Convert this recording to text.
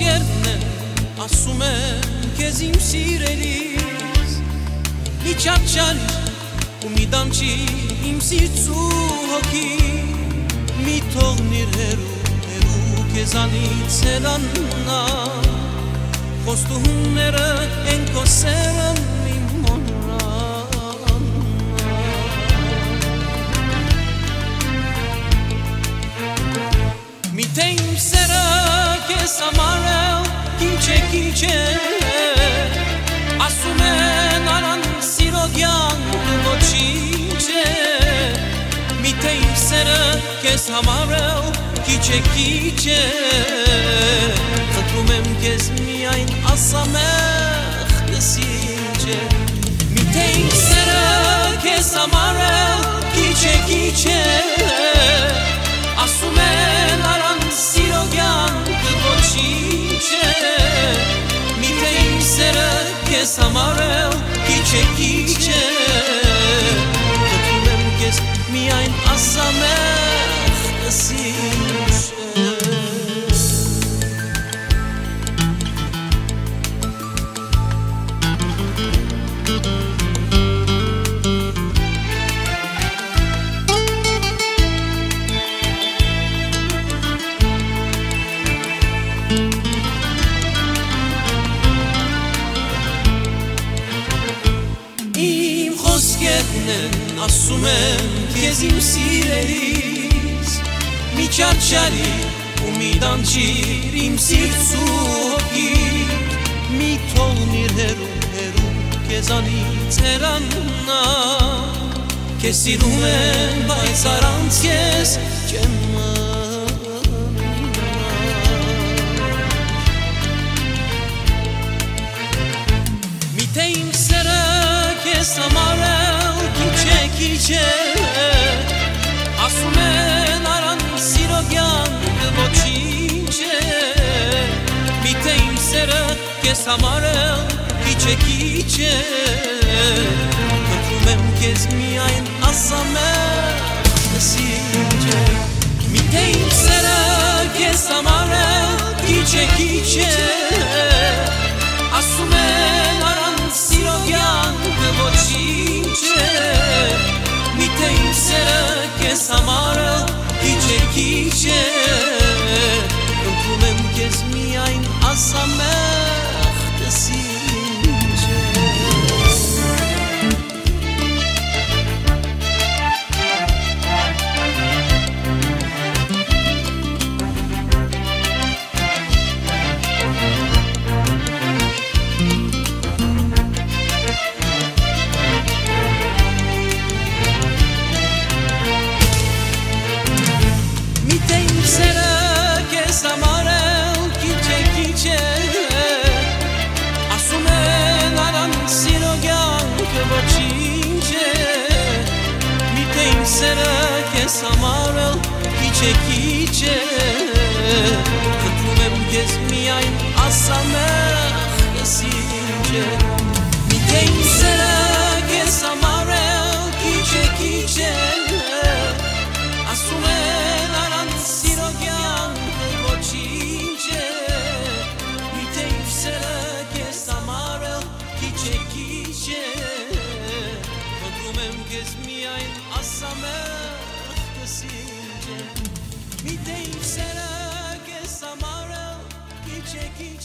խոսքերն են ասում եմ քեզ իմ սիրելիս Մի չաչալ ու մի դանչի իմ սիրծու հոգի Մի թողնիր հերու, հերու քեզանից հելաննա Խոստուհումները են քո սերը մի մոնրանա Միթե իմ սերը քեզ համար է քիչ է քիչ է Ասում են արան սիրո կյանքը ոչինչ է Միթե իմ սերը քեզ համար է քիչ է քիչ է Խնդրում եմ քեզ միայն ասա մեղ ke samareu kiçe kiçe Këtulem kes miajn Thank you. Խոսքերն են ասում եմ քեզ իմ սիրելիս Մի չարչարի ու մի դանչիր իմ սիրծու հոգի Մի թողնիր հերու հերու քեզանից հերանա Քեզ սիրում եմ բայց առանց քեզ չեմ մնա Միթե իմ սերը քեզ համար gece. Asumen aran sirogan vočiće Mite im sera ke samarel kiçe kiçe. Këtrume u kezmi ajn asame սերը քեզ համար քիչ է քիչ է Ընտրում եմ քեզ միայն ասա Samarav kiçe kiçe Këtu me më gjesë mjajnë asa me kësinqe Mi kejnë zërë ke Samarav kiçe kiçe Asume naran siro gjanë dhe koqinqe Mi kejnë zërë ke Samarav kiçe kiçe Këtu me më gjesë mjajnë asa me singe mi dei sarà che samara chi c'è chi